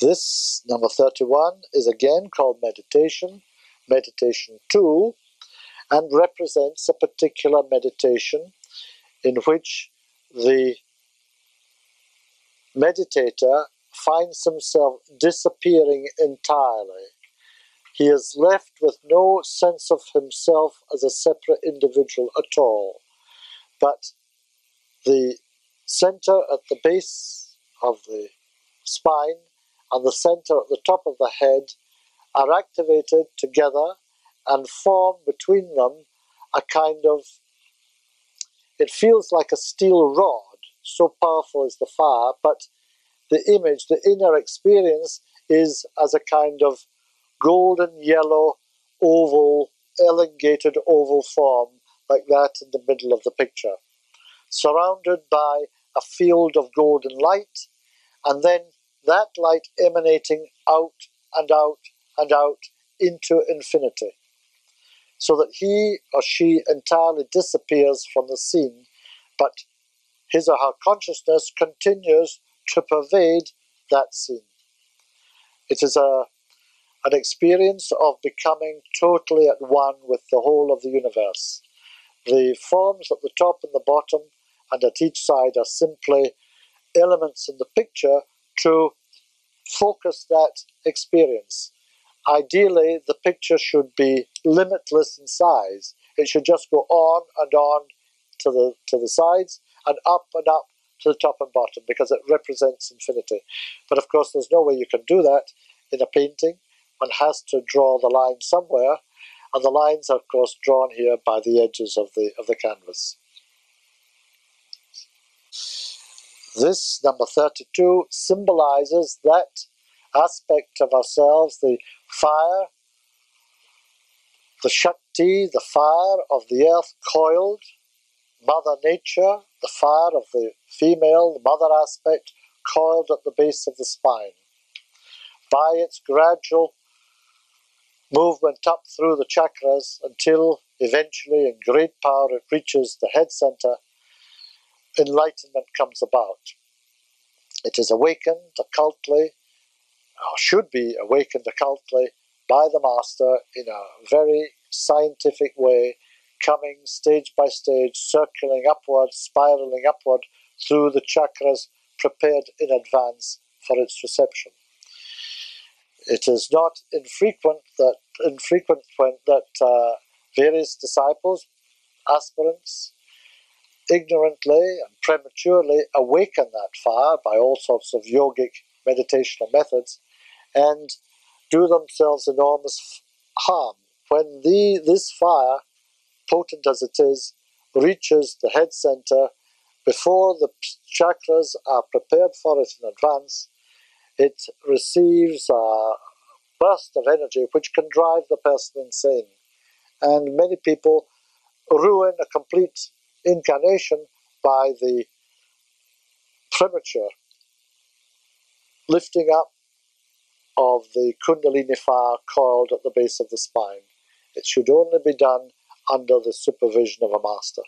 This, number 31, is again called meditation, meditation 2, and represents a particular meditation in which the meditator finds himself disappearing entirely. He is left with no sense of himself as a separate individual at all. But the center at the base of the spine and the center at the top of the head are activated together and form between them a kind of it feels like a steel rod. So powerful is the fire but the image the inner experience is as a kind of golden yellow oval elongated oval form like that in the middle of the picture surrounded by a field of golden light. And then that light emanating out and out and out into infinity so that he or she entirely disappears from the scene, but his or her consciousness continues to pervade that scene. It is a, an experience of becoming totally at one with the whole of the universe. The forms at the top and the bottom and at each side are simply elements in the picture to focus that experience. Ideally, the picture should be limitless in size. It should just go on and on to the to the sides and up and up to the top and bottom because it represents infinity. But of course, there's no way you can do that in a painting. One has to draw the line somewhere, and the lines are of course drawn here by the edges of the of the canvas. This number 32 symbolizes that aspect of ourselves, the fire, the Shakti, the fire of the earth coiled, Mother Nature, the fire of the female, the mother aspect, coiled at the base of the spine. By its gradual movement up through the chakras until eventually, in great power, it reaches the head center, enlightenment comes about. It is awakened occultly, or should be awakened occultly by the Master in a very scientific way, coming stage by stage, circling upward, spiraling upward through the chakras prepared in advance for its reception. It is not infrequent that infrequent when, that uh, various disciples, aspirants, ignorantly and prematurely awaken that fire by all sorts of yogic meditational methods and do themselves enormous harm. When the, this fire, potent as it is, reaches the head center, before the chakras are prepared for it in advance, it receives a burst of energy which can drive the person insane. And many people ruin a complete incarnation by the premature lifting up of the Kundalini fire coiled at the base of the spine. It should only be done under the supervision of a master.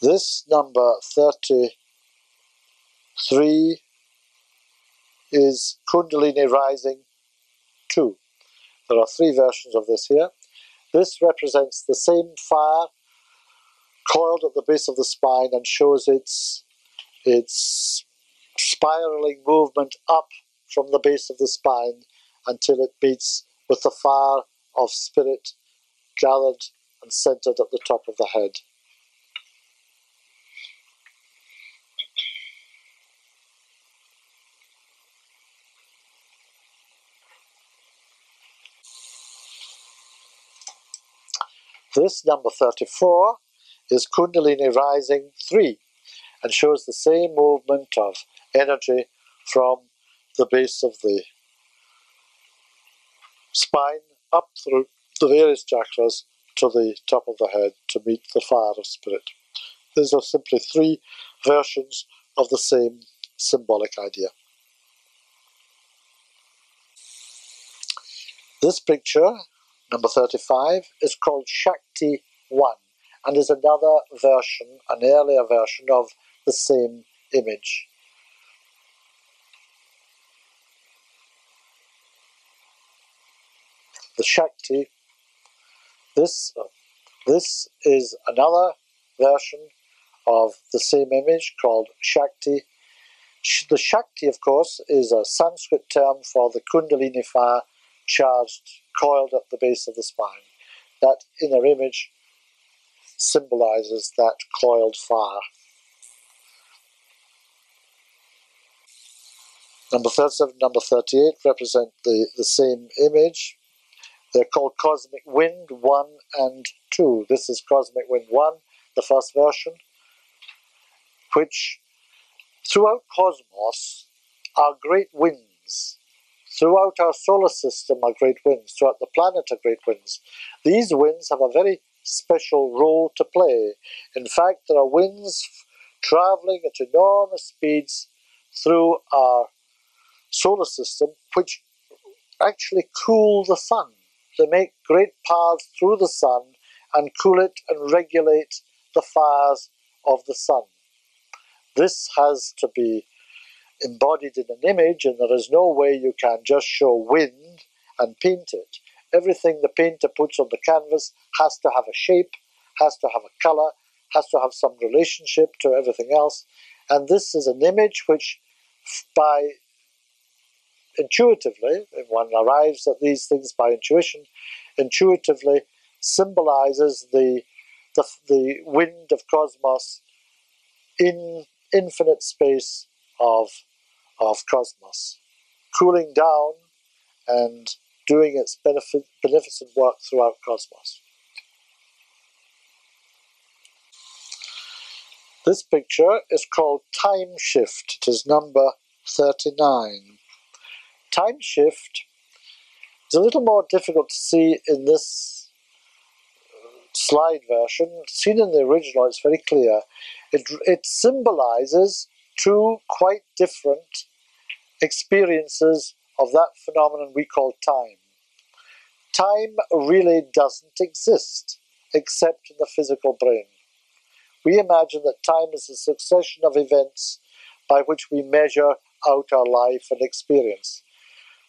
This number 33 is Kundalini Rising 2. There are three versions of this here. This represents the same fire coiled at the base of the spine and shows its, its spiraling movement up from the base of the spine until it meets with the fire of spirit gathered and centered at the top of the head. This number 34 is Kundalini Rising 3 and shows the same movement of energy from the base of the spine up through the various chakras to the top of the head to meet the fire of spirit. These are simply three versions of the same symbolic idea. This picture, number 35, is called Shakti 1 and is another version, an earlier version of the same image. The Shakti. This, uh, this is another version of the same image called Shakti. The Shakti, of course, is a Sanskrit term for the Kundalini fire charged, coiled at the base of the spine. That inner image symbolizes that coiled fire. Number 37, number 38 represent the, the same image. They're called Cosmic Wind 1 and 2. This is Cosmic Wind 1, the first version, which throughout cosmos are great winds. Throughout our solar system are great winds. Throughout the planet are great winds. These winds have a very special role to play. In fact, there are winds traveling at enormous speeds through our solar system which actually cool the sun. They make great paths through the sun and cool it and regulate the fires of the sun. This has to be embodied in an image, and there is no way you can just show wind and paint it. Everything the painter puts on the canvas has to have a shape, has to have a color, has to have some relationship to everything else. And this is an image which, by intuitively, if one arrives at these things by intuition, intuitively symbolizes the, the, the wind of cosmos in infinite space of, of cosmos, cooling down and doing its benefic beneficent work throughout cosmos. This picture is called Time Shift. It is number 39. Time Shift is a little more difficult to see in this slide version. Seen in the original, it's very clear. It, it symbolizes two quite different experiences of that phenomenon we call time. Time really doesn't exist except in the physical brain. We imagine that time is a succession of events by which we measure out our life and experience.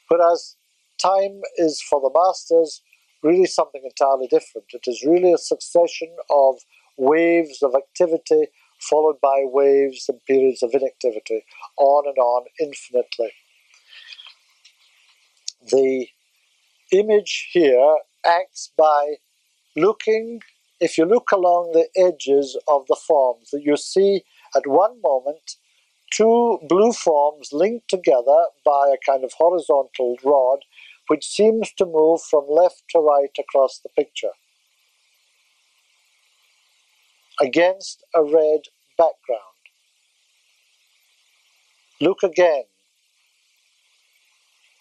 Whereas time is for the masters really something entirely different. It is really a succession of waves of activity followed by waves and periods of inactivity, on and on infinitely. The image here acts by looking, if you look along the edges of the forms, that you see at one moment two blue forms linked together by a kind of horizontal rod which seems to move from left to right across the picture against a red background. Look again.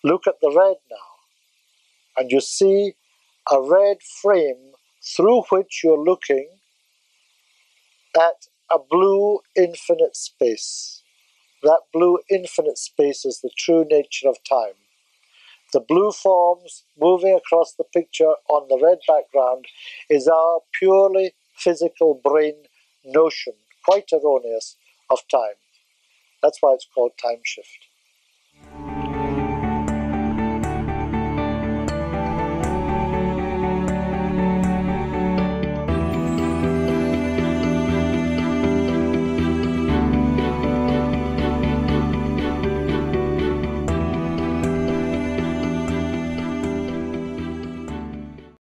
Look at the red now and you see a red frame through which you're looking at a blue infinite space. That blue infinite space is the true nature of time. The blue forms moving across the picture on the red background is our purely physical brain notion, quite erroneous, of time. That's why it's called time shift.